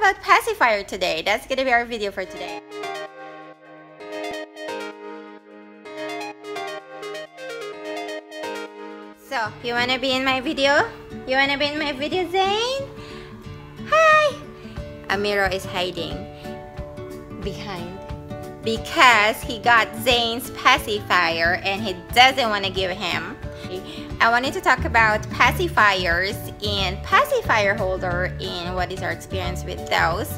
about pacifier today. That's gonna be our video for today. So, you wanna be in my video? You wanna be in my video, Zane? Hi! Amiro is hiding behind because he got Zane's pacifier and he doesn't want to give him. I wanted to talk about pacifiers and pacifier holder and what is our experience with those.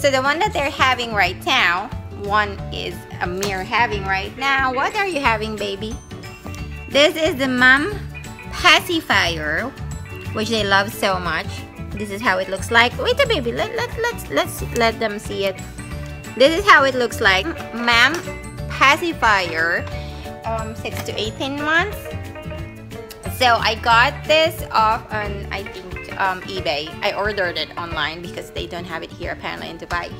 So the one that they're having right now, one is Amir having right now. What are you having, baby? This is the MAM pacifier, which they love so much. This is how it looks like. Wait a baby, let, let, let's, let's let them see it. This is how it looks like. MAM pacifier, um, 6 to 18 months. So I got this off on, I think, um, eBay. I ordered it online because they don't have it here apparently in Dubai.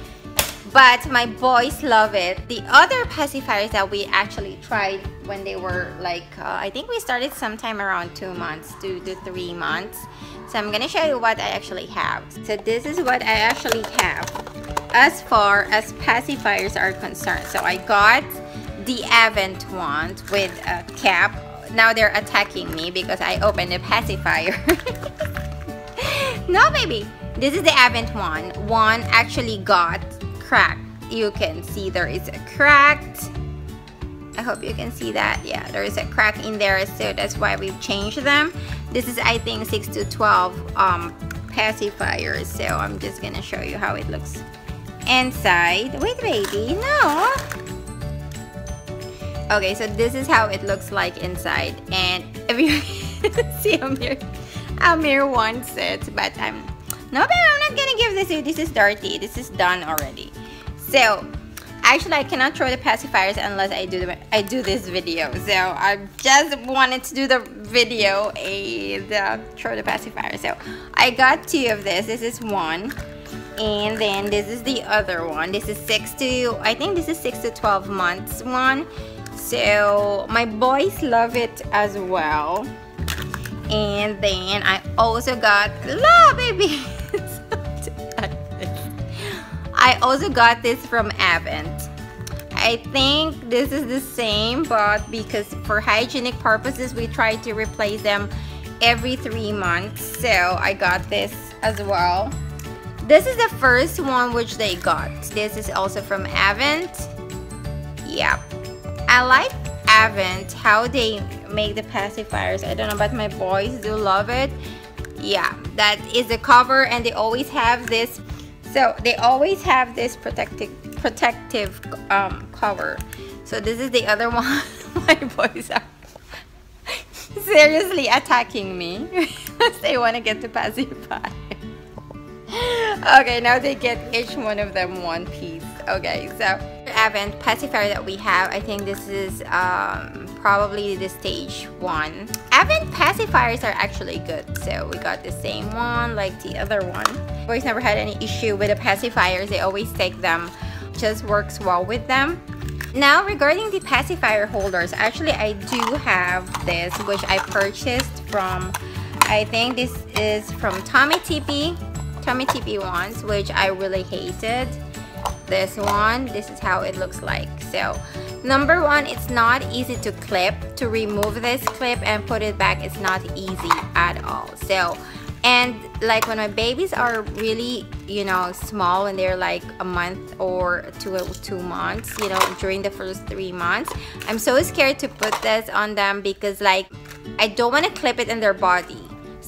But my boys love it. The other pacifiers that we actually tried when they were like, uh, I think we started sometime around two months, two to three months. So I'm gonna show you what I actually have. So this is what I actually have as far as pacifiers are concerned. So I got the Avent one with a cap. Now they're attacking me because I opened a pacifier. no, baby. This is the Avent one. One actually got cracked. You can see there is a cracked. I hope you can see that. Yeah, there is a crack in there, so that's why we've changed them. This is, I think, 6 to 12 um, pacifiers. So I'm just gonna show you how it looks inside. Wait, baby, no. Okay, so this is how it looks like inside. And if you see Amir, Amir wants it, but I'm, no, baby, I'm not gonna give this to you. This is dirty. This is done already. So, actually, I cannot throw the pacifiers unless I do the, I do this video. So, I just wanted to do the video and uh, throw the pacifier. So, I got two of this. This is one and then this is the other one this is 6 to I think this is 6 to 12 months one so my boys love it as well and then I also got love baby I also got this from Avent I think this is the same but because for hygienic purposes we try to replace them every three months so I got this as well this is the first one which they got. This is also from Avent. Yeah. I like Avent, how they make the pacifiers. I don't know, but my boys do love it. Yeah, that is the cover and they always have this. So they always have this protective protective um, cover. So this is the other one. my boys are seriously attacking me. because they want to get the pacifier okay, now they get each one of them one piece. Okay, so Avent pacifier that we have, I think this is um, probably the stage one. Avent pacifiers are actually good. So we got the same one like the other one. Boys never had any issue with the pacifiers. They always take them. Just works well with them. Now regarding the pacifier holders, actually I do have this which I purchased from, I think this is from Tommee Tippee Tommee Tippee ones, which I really hated. This one, this is how it looks like. So, number one, it's not easy to clip. To remove this clip and put it back, it's not easy at all. So, and like when my babies are really you know small and they're like a month or two two months you know during the first three months i'm so scared to put this on them because like i don't want to clip it in their body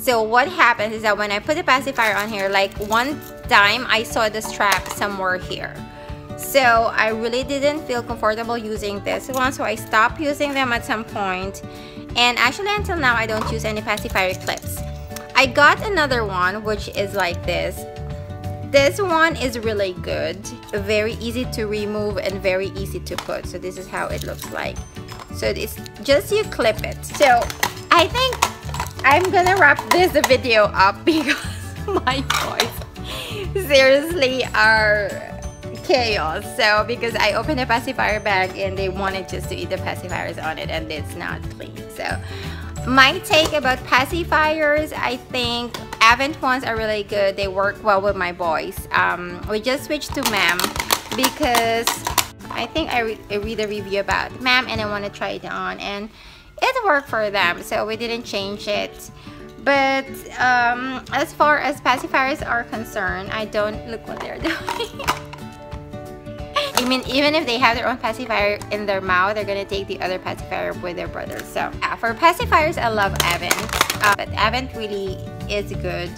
so what happens is that when I put the pacifier on here, like one time I saw the strap somewhere here. So I really didn't feel comfortable using this one, so I stopped using them at some point. And actually until now, I don't use any pacifier clips. I got another one, which is like this. This one is really good. Very easy to remove and very easy to put. So this is how it looks like. So it's just you clip it. So I think I'm gonna wrap this video up because my boys seriously are chaos. So because I opened a pacifier bag and they wanted just to eat the pacifiers on it and it's not clean. So my take about pacifiers, I think Avent ones are really good. They work well with my voice. Um, we just switched to MAM because I think I, re I read a review about MAM and I want to try it on and it worked for them so we didn't change it but um, as far as pacifiers are concerned I don't look what they're doing mean even if they have their own pacifier in their mouth they're gonna take the other pacifier with their brother. So yeah, for pacifiers I love Avent. Uh, but Avent really is good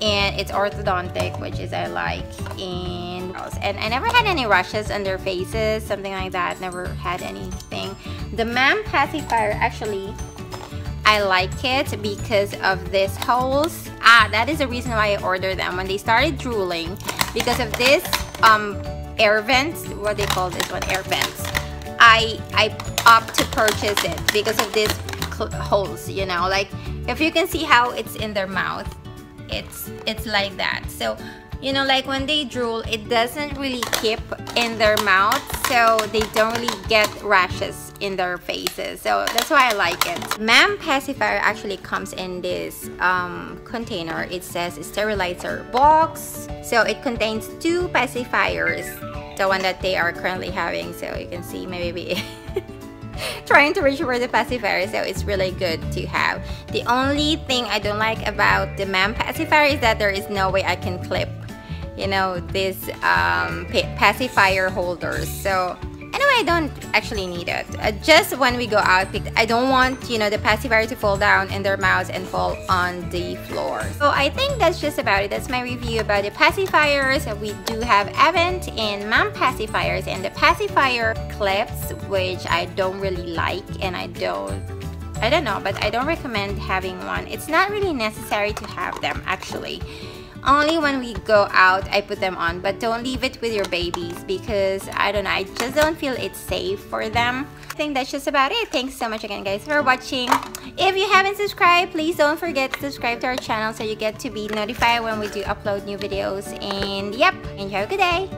and it's orthodontic which is I like. And and I never had any rashes on their faces something like that. Never had anything. The MAM pacifier actually I like it because of this holes ah that is the reason why I ordered them. When they started drooling because of this um air vents what they call this one air vents. I I opt to purchase it because of these holes you know? Like if you can see how it's in their mouth it's it's like that. So you know like when they drool it doesn't really keep in their mouth so they don't really get rashes in their faces. So that's why I like it. MAM pacifier actually comes in this um, container. It says sterilizer box. So it contains two pacifiers the one that they are currently having so you can see maybe trying to reach for the pacifier so it's really good to have. The only thing I don't like about the MAM pacifier is that there is no way I can clip you know these um, pacifier holders. So Anyway, I don't actually need it. Uh, just when we go out, I don't want, you know, the pacifier to fall down in their mouths and fall on the floor. So I think that's just about it. That's my review about the pacifiers. We do have Avent and MAM pacifiers and the pacifier clips, which I don't really like and I don't I don't know, but I don't recommend having one. It's not really necessary to have them actually only when we go out I put them on but don't leave it with your babies because I don't know I just don't feel it's safe for them. I think that's just about it. Thanks so much again guys for watching. If you haven't subscribed please don't forget to subscribe to our channel so you get to be notified when we do upload new videos. And yep have a good day